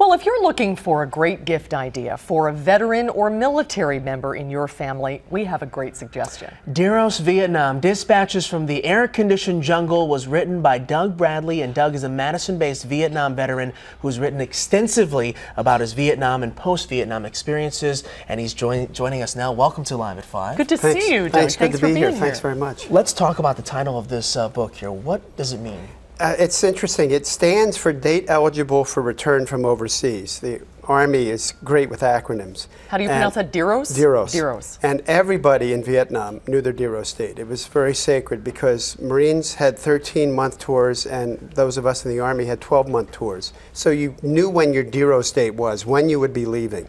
Well, if you're looking for a great gift idea for a veteran or military member in your family, we have a great suggestion. DEROS Vietnam Dispatches from the Air Conditioned Jungle was written by Doug Bradley, and Doug is a Madison based Vietnam veteran who's written extensively about his Vietnam and post Vietnam experiences. And he's join, joining us now. Welcome to Live at 5. Good to Thanks. see you, Doug. Thanks, good Thanks to be for here. being Thanks very much. Let's talk about the title of this uh, book here. What does it mean? Uh, it's interesting. It stands for date eligible for return from overseas. The Army is great with acronyms. How do you And- pronounce that? DEROS? DEROS. DEROS. And everybody in Vietnam knew their DEROS date. It was very sacred because Marines had 13 month tours and those of us in the Army had 12 month tours. So you knew when your DEROS date was, when you would be leaving.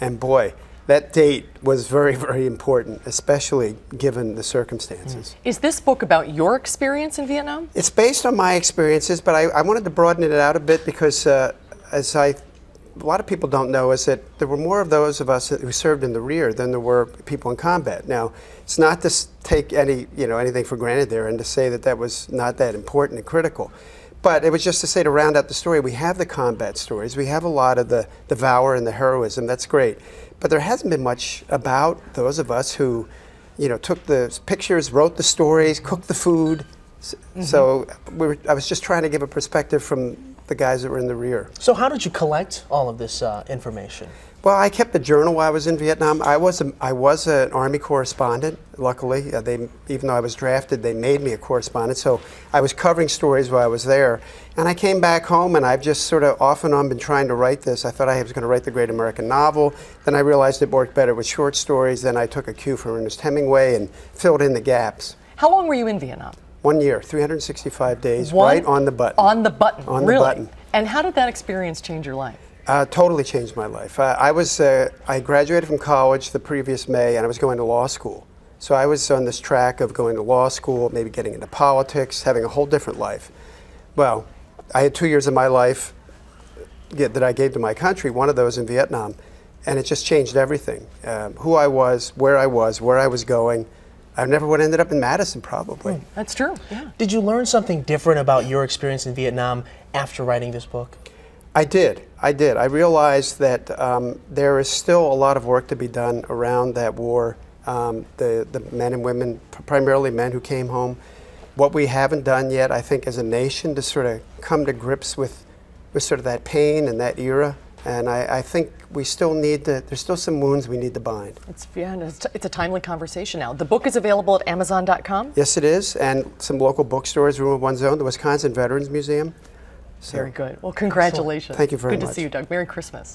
And boy, that date was very, very important, especially given the circumstances. Is this book about your experience in Vietnam? It's based on my experiences, but I, I wanted to broaden it out a bit because, uh, as I, a lot of people don't know, is that there were more of those of us who served in the rear than there were people in combat. Now, it's not to take any, you know, anything for granted there, and to say that that was not that important and critical. But it was just to say to round out the story, we have the combat stories, we have a lot of the, the valor and the heroism. That's great, but there hasn't been much about those of us who, you know, took the pictures, wrote the stories, cooked the food. S- mm-hmm. So we were, I was just trying to give a perspective from the guys that were in the rear. So, how did you collect all of this uh, information? Well, I kept a journal while I was in Vietnam. I was a, I was an Army correspondent. Luckily, uh, they even though I was drafted, they made me a correspondent. So I was covering stories while I was there. And I came back home, and I've just sort of off and on been trying to write this. I thought I was going to write the great American novel. Then I realized it worked better with short stories. Then I took a cue from Ernest Hemingway and filled in the gaps. How long were you in Vietnam? One year, 365 days, One- right on the button. On the button. On the really? button. And how did that experience change your life? Uh, totally changed my life. Uh, I was uh, I graduated from college the previous May, and I was going to law school. So I was on this track of going to law school, maybe getting into politics, having a whole different life. Well, I had two years of my life get, that I gave to my country. One of those in Vietnam, and it just changed everything. Um, who I was, where I was, where I was going. I never would have ended up in Madison, probably. That's true. Yeah. Did you learn something different about your experience in Vietnam after writing this book? I did. I did. I realized that um, there is still a lot of work to be done around that war. Um, the, the men and women, primarily men who came home. What we haven't done yet, I think, as a nation, to sort of come to grips with, with sort of that pain and that era. And I, I think we still need to, there's still some wounds we need to bind. It's, yeah, it's, it's a timely conversation now. The book is available at Amazon.com. Yes, it is. And some local bookstores, Room of One's Own, the Wisconsin Veterans Museum. So- Very good. Well, congratulations. Thank you very much. Good to see you, Doug. Merry Christmas.